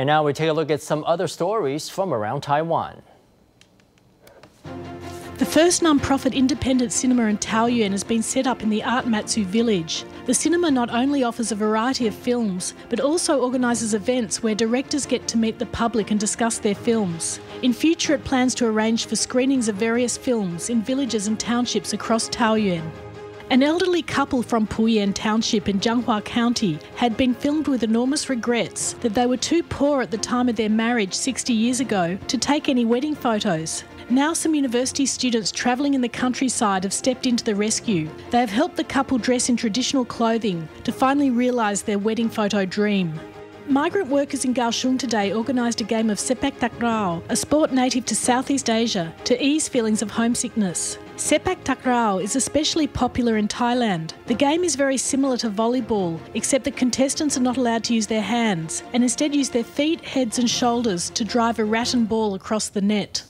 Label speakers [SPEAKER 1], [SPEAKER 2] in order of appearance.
[SPEAKER 1] And now we take a look at some other stories from around Taiwan.
[SPEAKER 2] The first non-profit independent cinema in Taoyuan has been set up in the Art Matsu village. The cinema not only offers a variety of films, but also organises events where directors get to meet the public and discuss their films. In future, it plans to arrange for screenings of various films in villages and townships across Taoyuan. An elderly couple from Puyan Township in Changhua County had been filmed with enormous regrets that they were too poor at the time of their marriage 60 years ago to take any wedding photos. Now, some university students travelling in the countryside have stepped into the rescue. They have helped the couple dress in traditional clothing to finally realise their wedding photo dream. Migrant workers in Kaohsiung today organised a game of sepak takraw, a sport native to Southeast Asia, to ease feelings of homesickness. Sepak takraw is especially popular in Thailand. The game is very similar to volleyball, except that contestants are not allowed to use their hands and instead use their feet, heads, and shoulders to drive a rattan ball across the net.